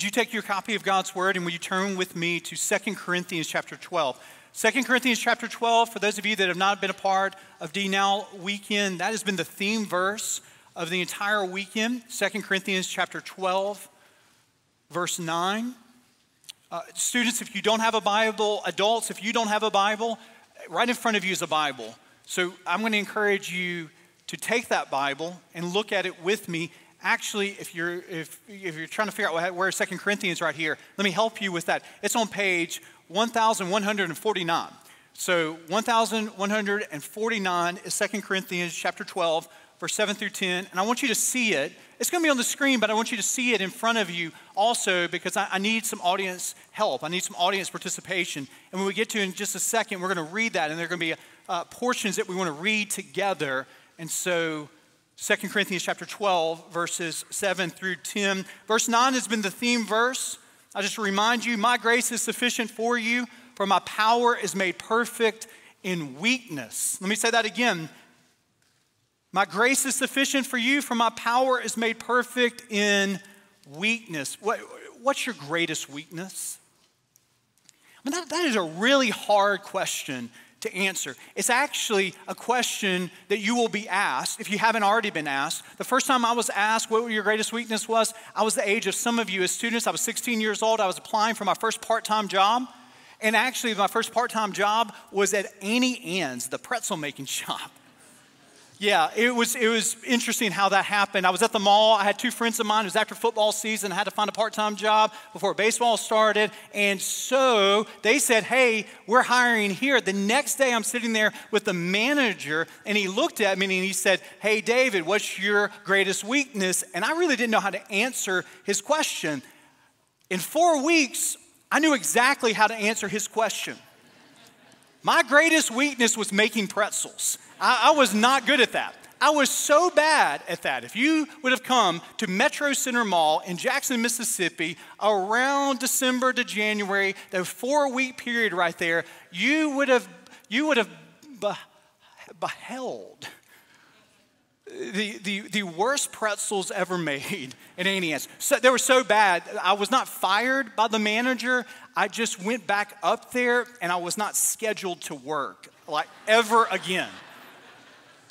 would you take your copy of God's Word and would you turn with me to 2 Corinthians chapter 12? 2 Corinthians chapter 12, for those of you that have not been a part of D Now weekend, that has been the theme verse of the entire weekend. 2 Corinthians chapter 12, verse 9. Uh, students, if you don't have a Bible, adults, if you don't have a Bible, right in front of you is a Bible. So I'm going to encourage you to take that Bible and look at it with me. Actually, if you're, if, if you're trying to figure out where Second Corinthians right here, let me help you with that. It's on page 1149. So 1149 is Second Corinthians chapter 12, verse 7 through 10. And I want you to see it. It's going to be on the screen, but I want you to see it in front of you also because I, I need some audience help. I need some audience participation. And when we get to in just a second, we're going to read that, and there are going to be uh, portions that we want to read together. And so 2 Corinthians chapter 12, verses 7 through 10. Verse 9 has been the theme verse. I just remind you, my grace is sufficient for you, for my power is made perfect in weakness. Let me say that again. My grace is sufficient for you, for my power is made perfect in weakness. What, what's your greatest weakness? I mean, that, that is a really hard question to answer. It's actually a question that you will be asked if you haven't already been asked. The first time I was asked what your greatest weakness was, I was the age of some of you as students. I was 16 years old. I was applying for my first part time job. And actually, my first part time job was at Auntie Anne's, the pretzel making shop. Yeah, it was, it was interesting how that happened. I was at the mall. I had two friends of mine. It was after football season. I had to find a part time job before baseball started. And so they said, Hey, we're hiring here. The next day, I'm sitting there with the manager, and he looked at me and he said, Hey, David, what's your greatest weakness? And I really didn't know how to answer his question. In four weeks, I knew exactly how to answer his question. My greatest weakness was making pretzels. I, I was not good at that. I was so bad at that. If you would have come to Metro Center Mall in Jackson, Mississippi around December to January, that four week period right there, you would have, you would have beheld the, the, the worst pretzels ever made in Auntie Anne's. So, they were so bad, I was not fired by the manager. I just went back up there and I was not scheduled to work like ever again.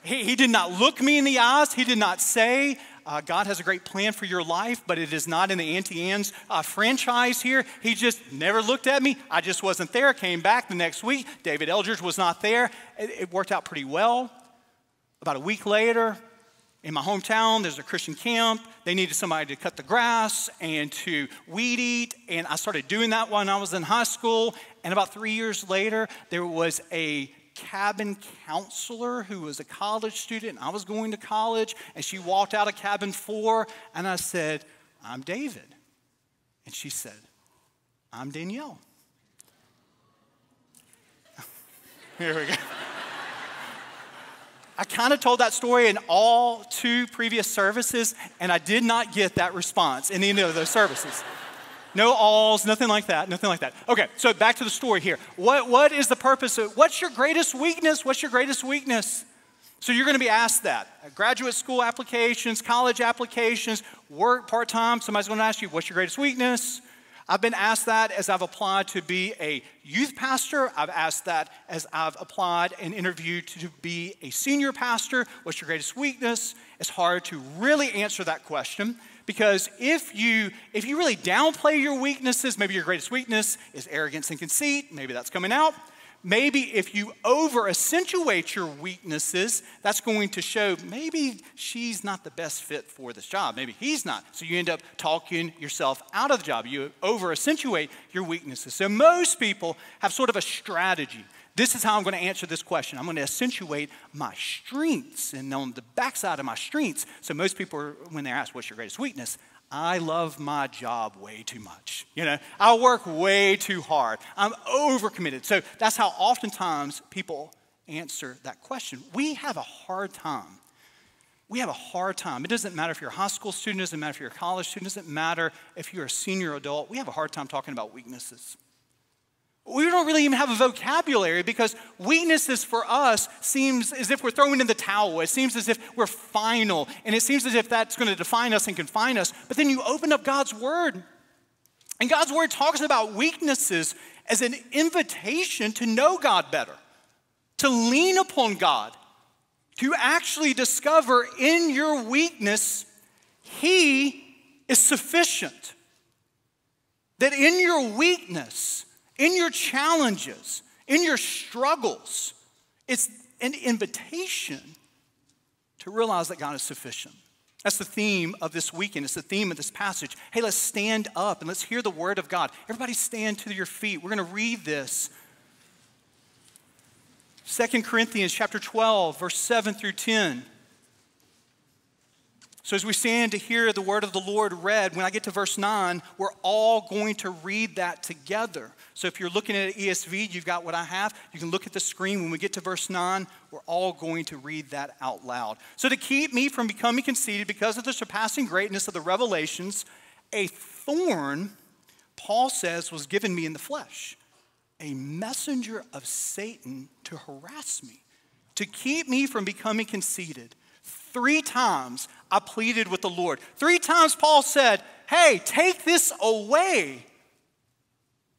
He, he did not look me in the eyes. He did not say, uh, God has a great plan for your life, but it is not in the Auntie Anne's uh, franchise here. He just never looked at me. I just wasn't there. Came back the next week. David Eldridge was not there. It, it worked out pretty well. About a week later, in my hometown, there's a Christian camp. They needed somebody to cut the grass and to weed eat. And I started doing that when I was in high school. And about three years later, there was a cabin counselor who was a college student. I was going to college, and she walked out of cabin four, and I said, I'm David. And she said, I'm Danielle. Here we go. I kind of told that story in all two previous services, and I did not get that response in any of those services. No alls, nothing like that, nothing like that. Okay, so back to the story here. What, what is the purpose of, what's your greatest weakness? What's your greatest weakness? So you're going to be asked that. Graduate school applications, college applications, work part time. Somebody's going to ask you, what's your greatest weakness? I've been asked that as I've applied to be a youth pastor. I've asked that as I've applied and interviewed to be a senior pastor. What's your greatest weakness? It's hard to really answer that question because if you if you really downplay your weaknesses maybe your greatest weakness is arrogance and conceit maybe that's coming out maybe if you over accentuate your weaknesses that's going to show maybe she's not the best fit for this job maybe he's not so you end up talking yourself out of the job you over accentuate your weaknesses so most people have sort of a strategy this is how I'm going to answer this question. I'm going to accentuate my strengths and on the backside of my strengths. So most people, when they're asked, "What's your greatest weakness?" I love my job way too much. You know, I work way too hard. I'm overcommitted. So that's how oftentimes people answer that question. We have a hard time. We have a hard time. It doesn't matter if you're a high school student, it doesn't matter if you're a college student, it doesn't matter if you're a senior adult. We have a hard time talking about weaknesses we don't really even have a vocabulary because weaknesses for us seems as if we're throwing in the towel. It seems as if we're final, and it seems as if that's going to define us and confine us. But then you open up God's Word, And God's word talks about weaknesses as an invitation to know God better, to lean upon God, to actually discover in your weakness, He is sufficient. That in your weakness, in your challenges, in your struggles, it's an invitation to realize that God is sufficient. That's the theme of this weekend. It's the theme of this passage. Hey, let's stand up and let's hear the word of God. Everybody stand to your feet. We're going to read this. 2 Corinthians chapter 12, verse 7 through 10. So, as we stand to hear the word of the Lord read, when I get to verse 9, we're all going to read that together. So, if you're looking at ESV, you've got what I have. You can look at the screen. When we get to verse 9, we're all going to read that out loud. So, to keep me from becoming conceited because of the surpassing greatness of the revelations, a thorn, Paul says, was given me in the flesh, a messenger of Satan to harass me, to keep me from becoming conceited. Three times I pleaded with the Lord. Three times Paul said, Hey, take this away.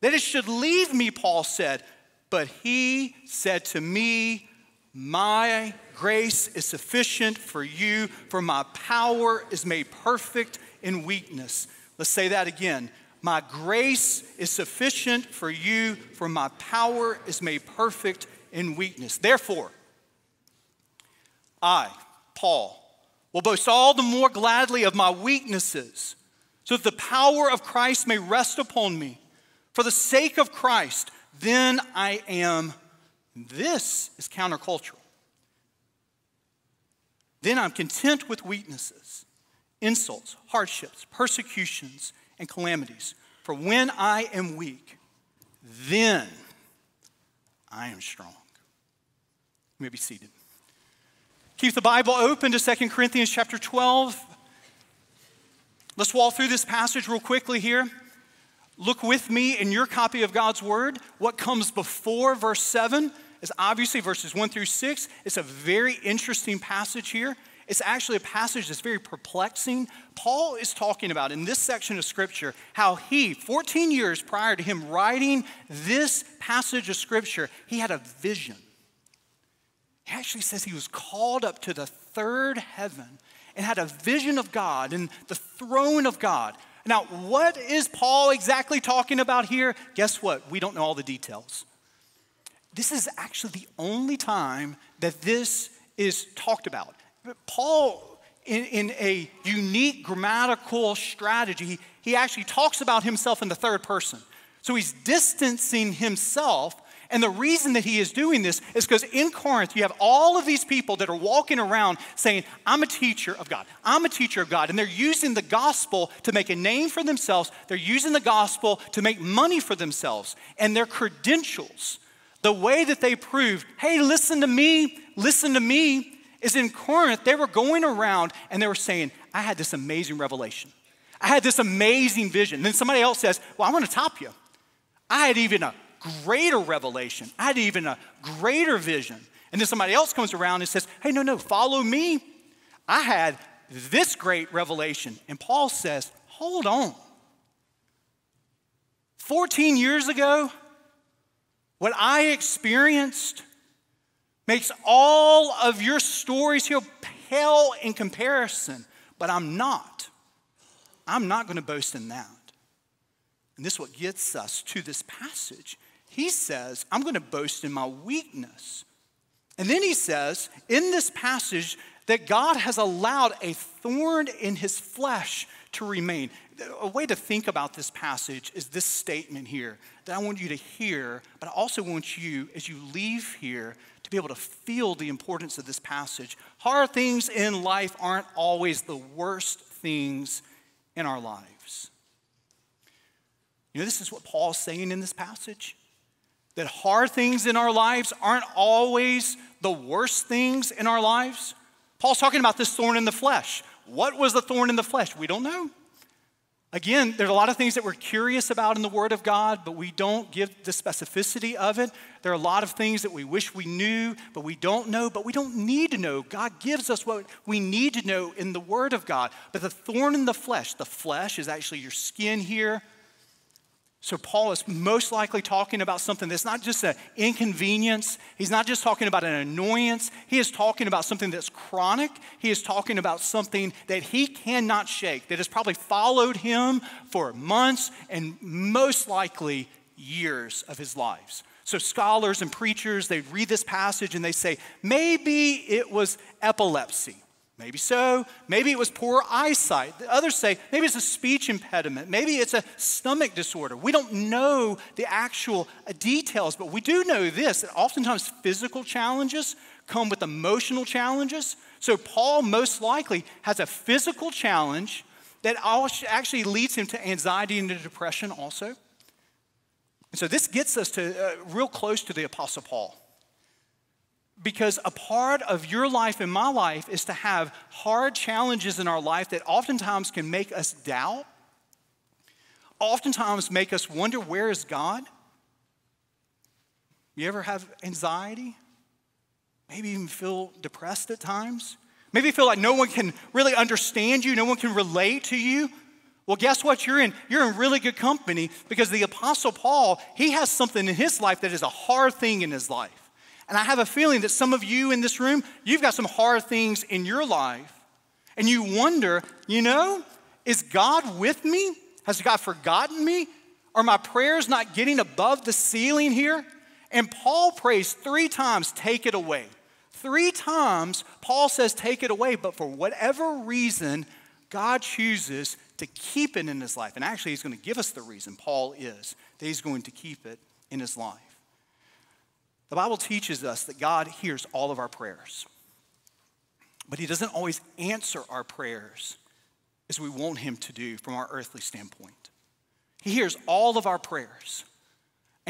That it should leave me, Paul said. But he said to me, My grace is sufficient for you, for my power is made perfect in weakness. Let's say that again. My grace is sufficient for you, for my power is made perfect in weakness. Therefore, I, Paul, will boast all the more gladly of my weaknesses, so that the power of Christ may rest upon me. For the sake of Christ, then I am. This is countercultural. Then I'm content with weaknesses, insults, hardships, persecutions, and calamities. For when I am weak, then I am strong. You may be seated. Keep the Bible open to 2 Corinthians chapter 12. Let's walk through this passage real quickly here. Look with me in your copy of God's Word. What comes before verse 7 is obviously verses 1 through 6. It's a very interesting passage here. It's actually a passage that's very perplexing. Paul is talking about in this section of Scripture how he, 14 years prior to him writing this passage of Scripture, he had a vision he actually says he was called up to the third heaven and had a vision of God and the throne of God. Now, what is Paul exactly talking about here? Guess what? We don't know all the details. This is actually the only time that this is talked about. Paul, in, in a unique grammatical strategy, he actually talks about himself in the third person. So he's distancing himself and the reason that he is doing this is because in Corinth, you have all of these people that are walking around saying, I'm a teacher of God. I'm a teacher of God. And they're using the gospel to make a name for themselves. They're using the gospel to make money for themselves. And their credentials, the way that they prove, hey, listen to me, listen to me, is in Corinth, they were going around and they were saying, I had this amazing revelation. I had this amazing vision. then somebody else says, Well, I want to top you. I had even a greater revelation. I had even a greater vision. And then somebody else comes around and says, Hey, no, no, follow me. I had this great revelation. And Paul says, Hold on. 14 years ago, what I experienced makes all of your stories here pale in comparison, but I'm not. I'm not going to boast in that. And this is what gets us to this passage he says, I'm going to boast in my weakness. And then he says in this passage that God has allowed a thorn in his flesh to remain. A way to think about this passage is this statement here that I want you to hear, but I also want you, as you leave here, to be able to feel the importance of this passage. Hard things in life aren't always the worst things in our lives. You know, this is what Paul's saying in this passage that hard things in our lives aren't always the worst things in our lives? Paul's talking about this thorn in the flesh. What was the thorn in the flesh? We don't know. Again, there's a lot of things that we're curious about in the Word of God, but we don't give the specificity of it. There are a lot of things that we wish we knew, but we don't know, but we don't need to know. God gives us what we need to know in the Word of God. But the thorn in the flesh, the flesh is actually your skin here, So, Paul is most likely talking about something that's not just an inconvenience. He's not just talking about an annoyance. He is talking about something that's chronic. He is talking about something that he cannot shake, that has probably followed him for months and most likely years of his lives. So, scholars and preachers, they read this passage and they say, maybe it was epilepsy. Maybe so. Maybe it was poor eyesight. The others say maybe it's a speech impediment. Maybe it's a stomach disorder. We don't know the actual uh, details, but we do know this that oftentimes physical challenges come with emotional challenges. So, Paul most likely has a physical challenge that actually leads him to anxiety and to depression also. And so, this gets us to uh, real close to the Apostle Paul. Because a part of your life and my life is to have hard challenges in our life that oftentimes can make us doubt, oftentimes make us wonder where is God? You ever have anxiety? Maybe even feel depressed at times? Maybe feel like no one can really understand you, no one can relate to you. Well, guess what? You're in, you're in really good company because the Apostle Paul, he has something in his life that is a hard thing in his life. And I have a feeling that some of you in this room, you've got some hard things in your life. And you wonder, you know, is God with me? Has God forgotten me? Are my prayers not getting above the ceiling here? And Paul prays three times, take it away. Three times, Paul says, take it away, but for whatever reason, God chooses to keep it in his life. And actually, he's going to give us the reason, Paul is, that he's going to keep it in his life. The Bible teaches us that God hears all of our prayers, but He doesn't always answer our prayers as we want Him to do from our earthly standpoint. He hears all of our prayers.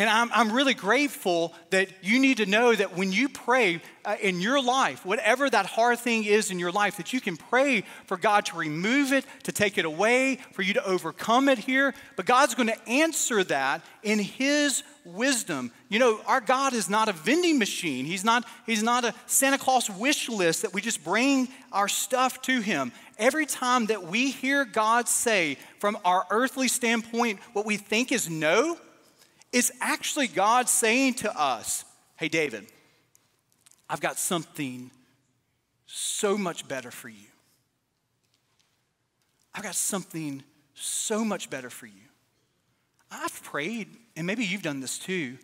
And I'm, I'm really grateful that you need to know that when you pray uh, in your life, whatever that hard thing is in your life, that you can pray for God to remove it, to take it away, for you to overcome it here. But God's going to answer that in His wisdom. You know, our God is not a vending machine. He's not, he's not a Santa Claus wish list that we just bring our stuff to Him. Every time that we hear God say, from our earthly standpoint, what we think is no, it's actually God saying to us, Hey, David, I've got something so much better for you. I've got something so much better for you. I've prayed, and maybe you've done this too.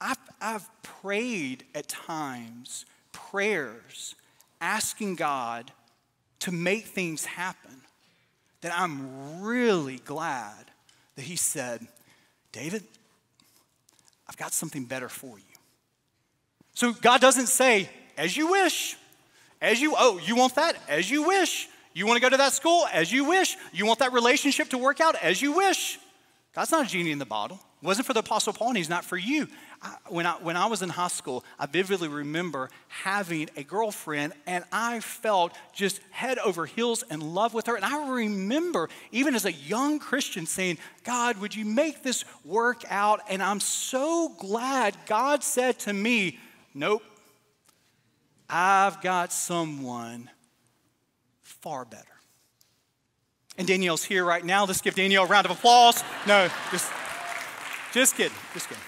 I've, I've prayed at times prayers asking God to make things happen that I'm really glad that He said, David, I've got something better for you. So God doesn't say, as you wish, as you, oh, you want that? As you wish. You want to go to that school? As you wish. You want that relationship to work out? As you wish. God's not a genie in the bottle. It wasn't for the Apostle Paul, and he's not for you. When, I, when I was in high school, I vividly remember having a girlfriend, and I felt just head over heels in love with her. And I remember, even as a young Christian, saying, God, would you make this work out? And I'm so glad God said to me, Nope, I've got someone far better. And Danielle's here right now. Let's give Danielle a round of applause. No, just, just kidding. Just kidding.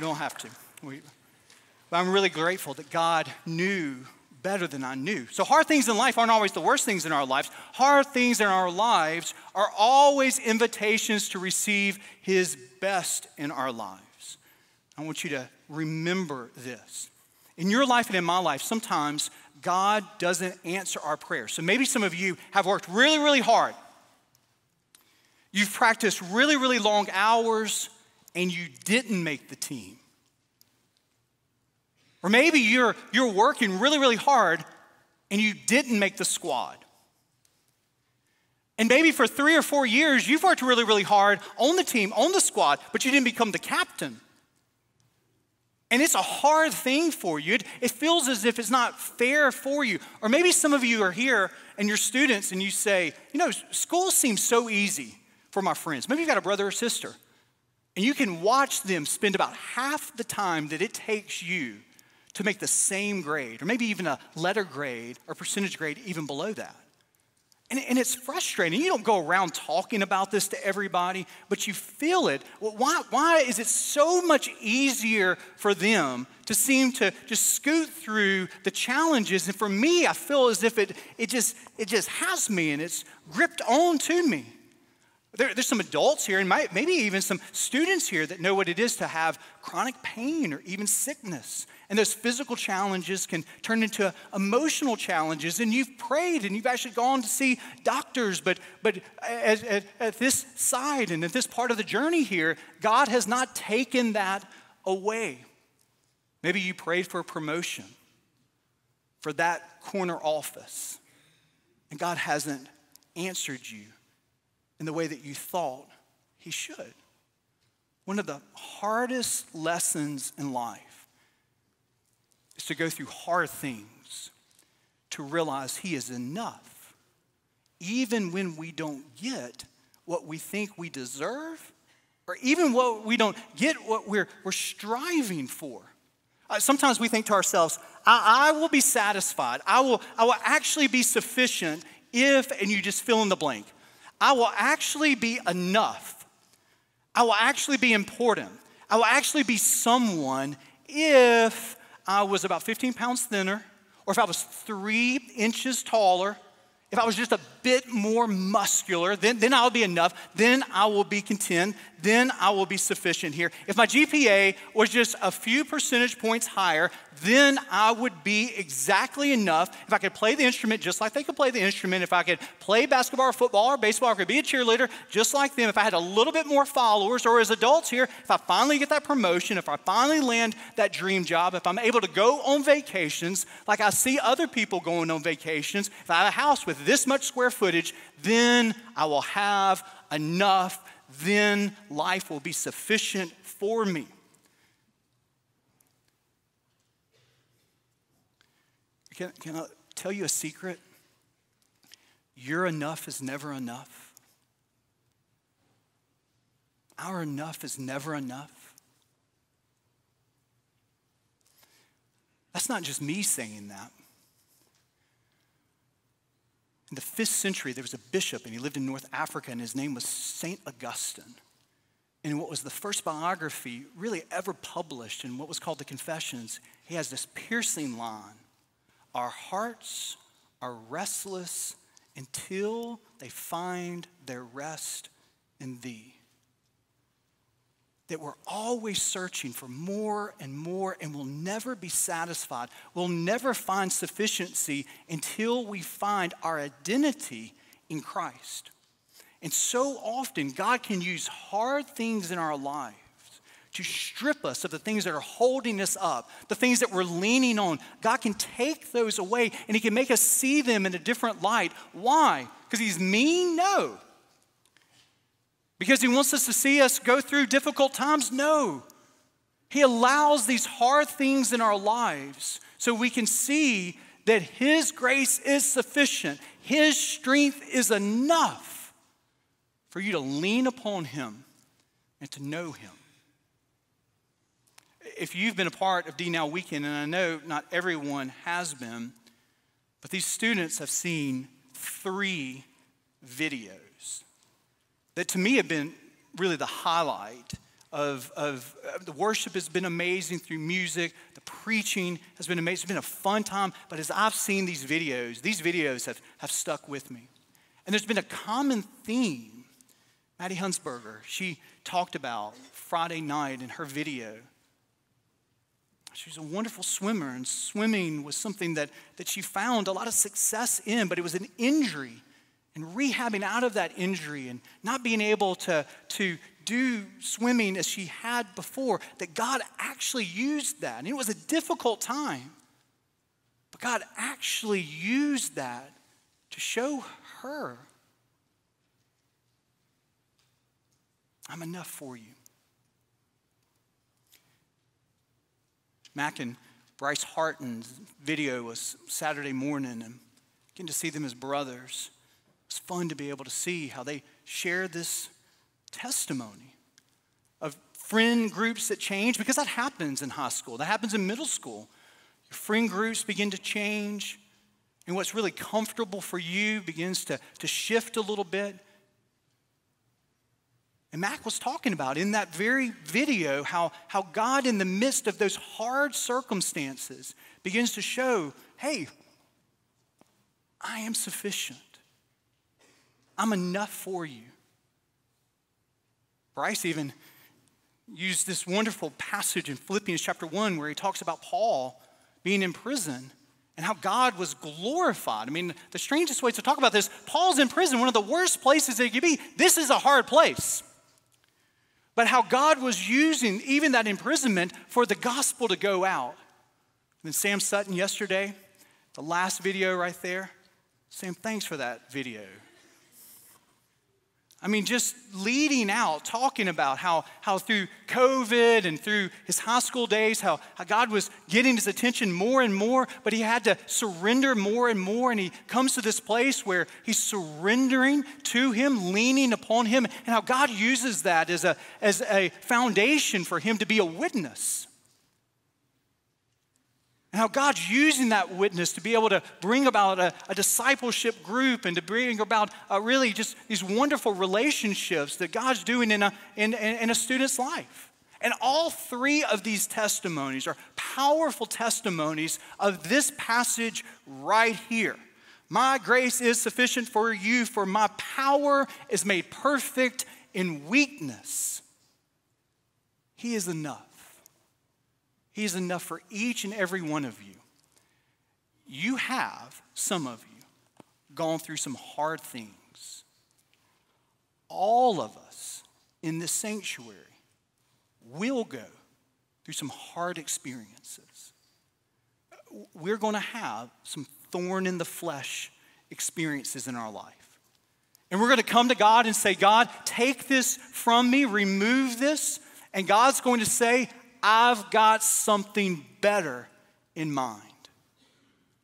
Don't have to. We, but I'm really grateful that God knew better than I knew. So, hard things in life aren't always the worst things in our lives. Hard things in our lives are always invitations to receive His best in our lives. I want you to remember this. In your life and in my life, sometimes God doesn't answer our prayers. So maybe some of you have worked really, really hard. You've practiced really, really long hours and you didn't make the team. Or maybe you're, you're working really, really hard and you didn't make the squad. And maybe for three or four years, you've worked really, really hard on the team, on the squad, but you didn't become the captain. And it's a hard thing for you. It, it, feels as if it's not fair for you. Or maybe some of you are here and you're students and you say, you know, school seems so easy for my friends. Maybe you've got a brother or sister. And you can watch them spend about half the time that it takes you to make the same grade, or maybe even a letter grade or percentage grade even below that. And, and it's frustrating. You don't go around talking about this to everybody, but you feel it. Why, why is it so much easier for them to seem to just scoot through the challenges? And for me, I feel as if it, it, just, it just has me and it's gripped on to me. There, there's some adults here, and maybe even some students here that know what it is to have chronic pain or even sickness. And those physical challenges can turn into uh, emotional challenges. And you've prayed and you've actually gone to see doctors. But, but at, at, at this side and at this part of the journey here, God has not taken that away. Maybe you prayed for a promotion for that corner office, and God hasn't answered you in the way that you thought He should. One of the hardest lessons in life is to go through hard things to realize He is enough, even when we don't get what we think we deserve, or even what we don't get what we're, we're striving for. Uh, sometimes we think to ourselves, I, I will be satisfied. I will, I will actually be sufficient if, and you just fill in the blank. I will actually be enough. I will actually be important. I will actually be someone if I was about 15 pounds thinner, or if I was three inches taller, if I was just a bit more muscular, then, then I'll be enough. Then I will be content. Then I will be sufficient here. If my GPA was just a few percentage points higher, then I would be exactly enough. If I could play the instrument just like they could play the instrument, if I could play basketball or football or baseball, or could be a cheerleader just like them, if I had a little bit more followers, or as adults here, if I finally get that promotion, if I finally land that dream job, if I'm able to go on vacations like I see other people going on vacations, if I have a house with this much square footage, then I will have enough. Then life will be sufficient for me. Can, can I tell you a secret? Your enough is never enough. Our enough is never enough. That's not just me saying that. In the fifth century, there was a bishop, and he lived in North Africa, and his name was St. Augustine. And in what was the first biography really ever published in what was called the Confessions, he has this piercing line Our hearts are restless until they find their rest in thee that we're always searching for more and more and will never be satisfied. We'll never find sufficiency until we find our identity in Christ. And so often, God can use hard things in our lives to strip us of the things that are holding us up, the things that we're leaning on. God can take those away and He can make us see them in a different light. Why? Because He's mean? No. Because he wants us to see us go through difficult times? No. He allows these hard things in our lives so we can see that his grace is sufficient, his strength is enough for you to lean upon him and to know him. If you've been a part of D Now Weekend, and I know not everyone has been, but these students have seen three videos that to me have been really the highlight of, of, of, the worship has been amazing through music. The preaching has been amazing. It's been a fun time. But as I've seen these videos, these videos have, have stuck with me. And there's been a common theme. Maddie Hunsberger, she talked about Friday night in her video. She's a wonderful swimmer, and swimming was something that, that she found a lot of success in, but it was an injury and rehabbing out of that injury and not being able to, to do swimming as she had before, that God actually used that. And it was a difficult time. But God actually used that to show her I'm enough for you. Mac and Bryce Harton's video was Saturday morning, and getting to see them as brothers. It's fun to be able to see how they share this testimony of friend groups that change because that happens in high school, that happens in middle school. Your friend groups begin to change. and what's really comfortable for you begins to, to shift a little bit. And Mac was talking about in that very video how, how God, in the midst of those hard circumstances, begins to show hey, I am sufficient. I'm enough for you. Bryce even used this wonderful passage in Philippians chapter 1 where he talks about Paul being in prison and how God was glorified. I mean, the strangest way to talk about this Paul's in prison, one of the worst places that you could be. This is a hard place. But how God was using even that imprisonment for the gospel to go out. And Sam Sutton yesterday, the last video right there, Sam, thanks for that video. I mean, just leading out, talking about how, how through COVID and through his high school days, how, how God was getting his attention more and more, but he had to surrender more and more. And he comes to this place where he's surrendering to him, leaning upon him, and how God uses that as a, as a foundation for him to be a witness. And how God's using that witness to be able to bring about a, a discipleship group and to bring about uh, really just these wonderful relationships that God's doing in a, in, in a student's life. And all three of these testimonies are powerful testimonies of this passage right here. My grace is sufficient for you, for my power is made perfect in weakness. He is enough. He's enough for each and every one of you. You have, some of you, gone through some hard things. All of us in this sanctuary will go through some hard experiences. We're going to have some thorn in the flesh experiences in our life. And we're going to come to God and say, God, take this from me, remove this. And God's going to say, I've got something better in mind.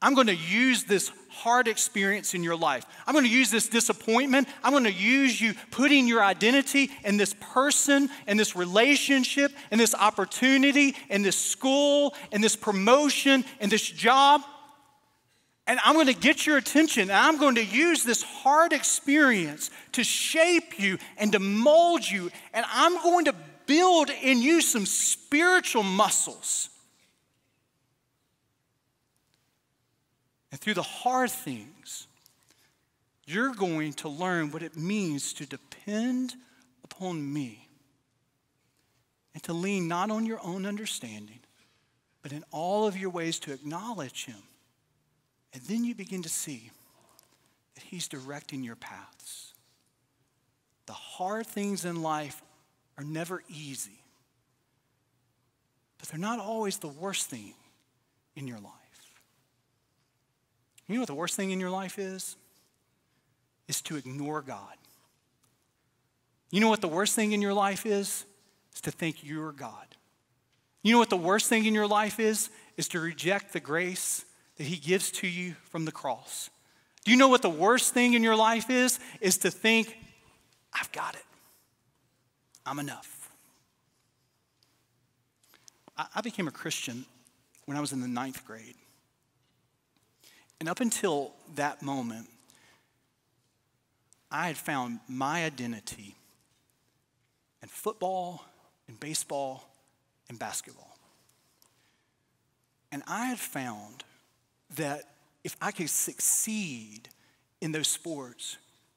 I'm going to use this hard experience in your life. I'm going to use this disappointment. I'm going to use you putting your identity in this person, and this relationship, and this opportunity, and this school, and this promotion, and this job. And I'm going to get your attention. And I'm going to use this hard experience to shape you and to mold you. And I'm going to build in you some spiritual muscles. And through the hard things, you're going to learn what it means to depend upon me and to lean not on your own understanding, but in all of your ways to acknowledge Him. And then you begin to see that He's directing your paths. The hard things in life are never easy, but they're not always the worst thing in your life. You know what the worst thing in your life is? Is to ignore God. You know what the worst thing in your life is? Is to think you're God. You know what the worst thing in your life is? Is to reject the grace that He gives to you from the cross. Do you know what the worst thing in your life is? Is to think, I've got it. I'm enough. I became a Christian when I was in the ninth grade. And up until that moment, I had found my identity in football, in baseball, and basketball. And I had found that if I could succeed in those sports,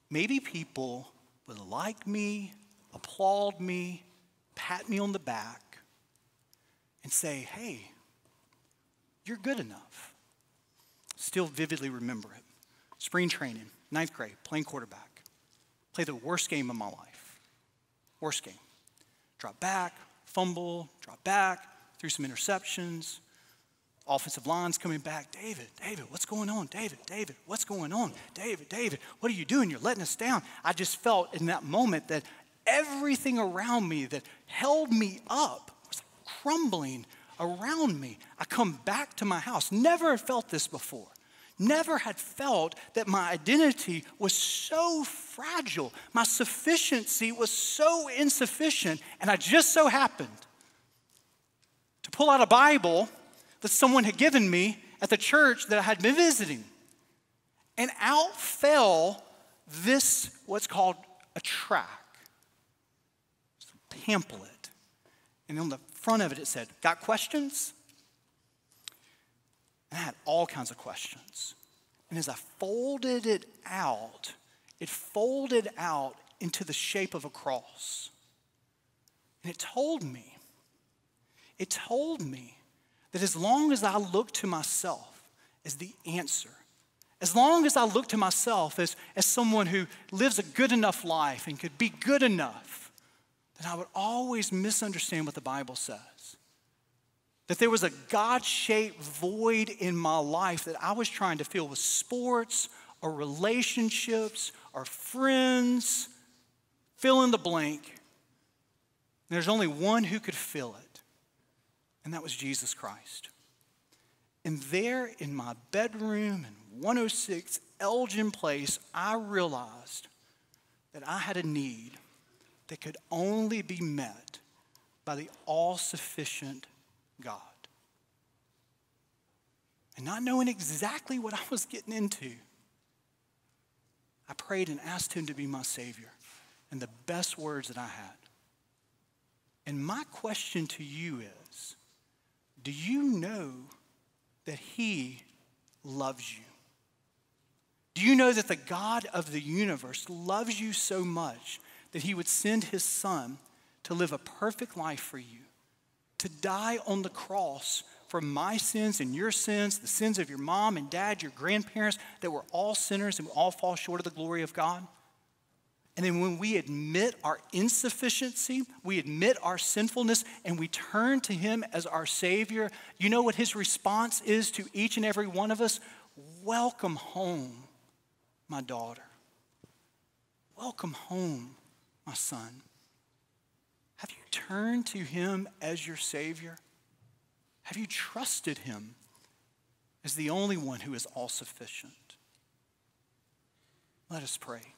maybe people would like me, applaud me, pat me on the back, and say, hey, you're good enough. Still vividly remember it. Spring training, ninth grade, playing quarterback. Play the worst game of my life. Worst game. Drop back, fumble, drop back, threw some interceptions. Offensive line's coming back. David, David, what's going on? David, David, what's going on? David, David, what are you doing? You're letting us down. I just felt in that moment that everything around me that held me up was crumbling around me. I come back to my house. Never had felt this before. Never had felt that my identity was so fragile. My sufficiency was so insufficient. And I just so happened to pull out a Bible that someone had given me at the church that I had been visiting. And out fell this, what's called a a pamphlet. And on the front of it, it said, Got questions? And I had all kinds of questions. And as I folded it out, it folded out into the shape of a cross. And it told me, it told me that as long as I look to myself as the answer, as long as I look to myself as, as someone who lives a good enough life and could be good enough, that I would always misunderstand what the Bible says. That there was a God shaped void in my life that I was trying to fill with sports or relationships or friends, fill in the blank. And there's only one who could fill it, and that was Jesus Christ. And there in my bedroom in 106 Elgin Place, I realized that I had a need that could only be met by the all sufficient God. And not knowing exactly what I was getting into, I prayed and asked Him to be my Savior in the best words that I had. And my question to you is do you know that He loves you? Do you know that the God of the universe loves you so much that He would send His Son to live a perfect life for you, to die on the cross for my sins and your sins, the sins of your mom and dad, your grandparents, that we're all sinners and we all fall short of the glory of God? And then when we admit our insufficiency, we admit our sinfulness, and we turn to Him as our Savior, you know what His response is to each and every one of us? Welcome home, my daughter. Welcome home, my son. Have you turned to Him as your Savior? Have you trusted Him as the only one who is all sufficient? Let us pray.